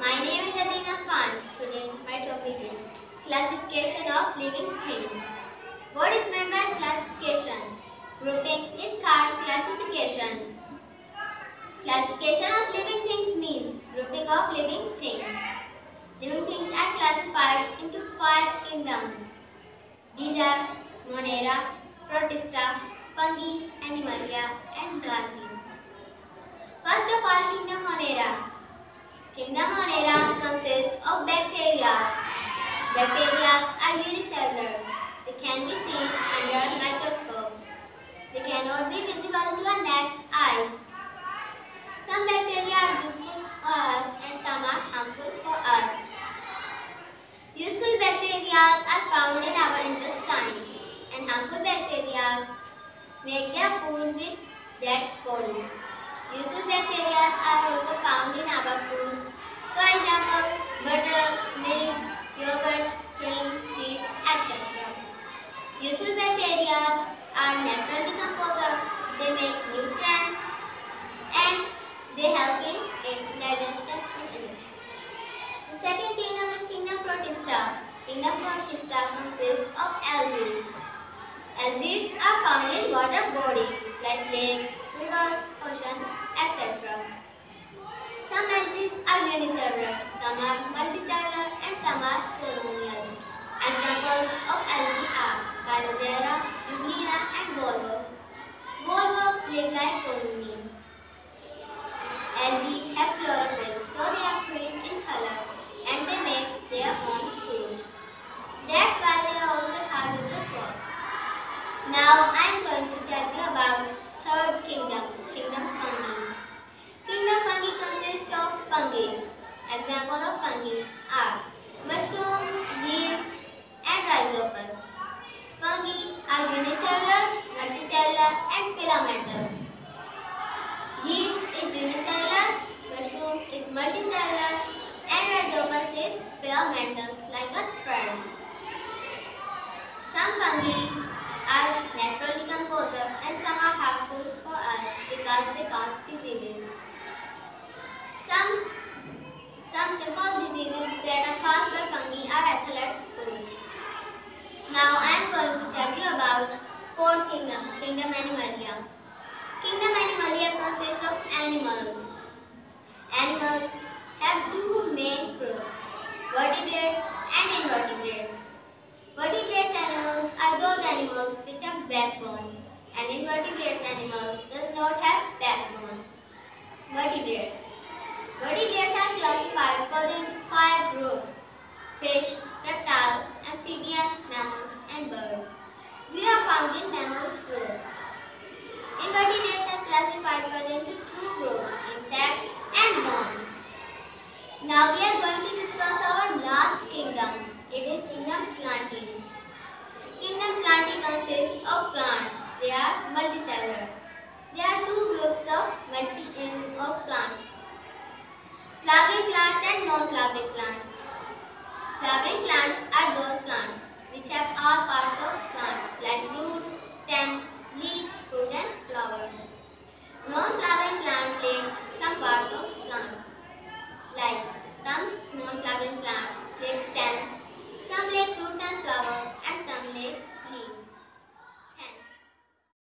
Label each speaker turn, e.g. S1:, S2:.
S1: My name is Adeena Khan. Today my topic is classification of living things. What is meant by classification? Grouping is called classification. Classification of living things means grouping of living things. Living things are classified into five kingdoms. These are Monera, Protista, Fungi, Animalia and Plantae. First of all, kingdom Monera. Kingdom Monera consists of bacteria. Bacteria are unicellular. They can be seen under a microscope. They cannot be visible to a naked eye. Some bacteria are useful for us and some are harmful for us. Useful bacteria are found in our intestine and harmful bacteria make their food with dead bodies. Useful bacteria are also found in our foods. For example, butter, milk, yogurt, cream, cheese, etc. Useful bacteria are natural decomposers. They make nutrients and they help in digestion and energy. The second kingdom is Kingdom Protista. Kingdom Protista consists of algae. Algae are found in water bodies like lakes, rivers, oceans, etc. Some algae are unicellular, some are multicellular and some are ceremonial. Examples of algae are Spirogyra, Euglena and volvox. Volvox live like colony. Algae fungi are mushrooms, yeast, and rhizopus. Fungi are unicellular, multicellular, and filamentous. Yeast is unicellular, mushroom is multicellular, and rhizopus is filamentous like a thread. Some fungi are natural decomposer and some are harmful for us because they cause diseases. Some, some simple diseases that are caused by fungi are athlete's foot. Now I am going to tell you about fourth kingdom, kingdom Animalia. Kingdom Animalia consists of animals. Animals have two main groups, vertebrates and invertebrates. Vertebrate animals are those animals which have backbone and invertebrate animals does not have backbone. Vertebrates. Vertebrates are classified for into five groups. Fish, reptiles, amphibians, mammals and birds. We are found in mammals group. Invertebrates further into two groups, insects and worms. Now we are going to discuss our last kingdom. It is kingdom Plantae. Kingdom Plantae consists of plants. They are multicellular. There are two groups of multi of plants. Flowering plants and non-flowering plants. Flowering plants are those plants which have all parts of plants like roots, plants, takes. Some like fruits, and flowers and